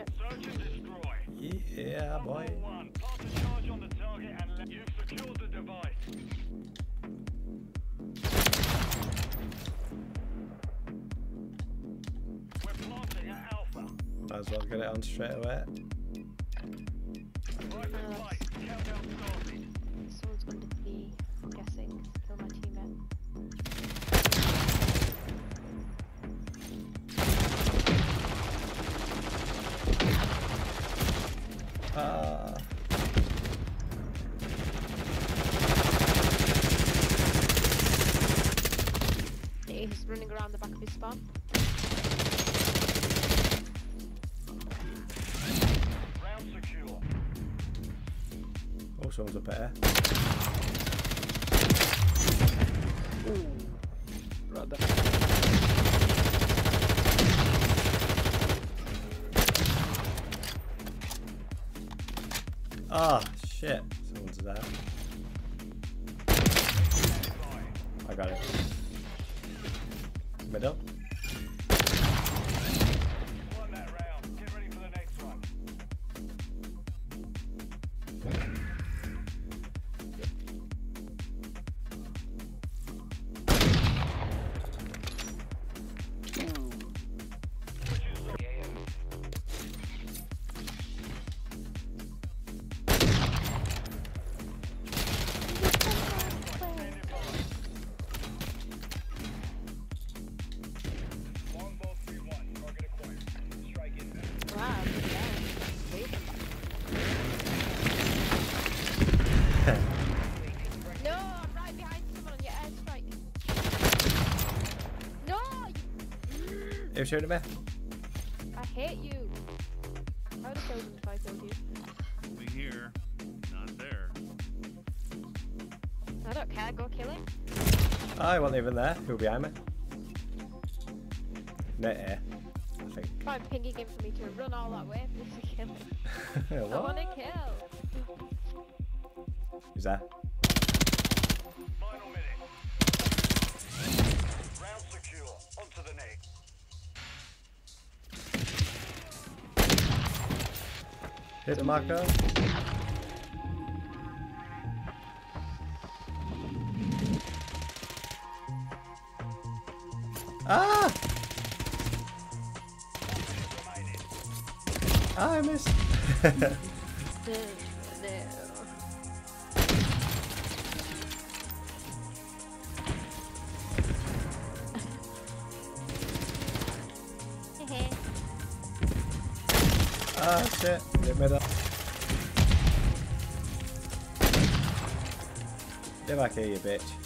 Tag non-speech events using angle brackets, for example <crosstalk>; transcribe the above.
it. Search and destroy. Yeah, boy. One, plant a charge on the target and let you've secured the device. We're planting at Alpha. Might as well get it on straight away. Ah. He's running around the back of his spawn. Round secure. Oh, someone's up there. Ah, shit. Someone's there. I got it. Middle. You... Who's shooting me? I hate you. I would have killed him if I killed you. Moving here. Not there. I don't care, go kill him. I wasn't even there. Who behind me? Net air. I think. Try pinging him for me to run all that way for me <laughs> to kill him. I want to kill. Who's there? Hit marker. Ah! Ah, I missed. <laughs> ah, shit. Hit middle. Get back here, you bitch.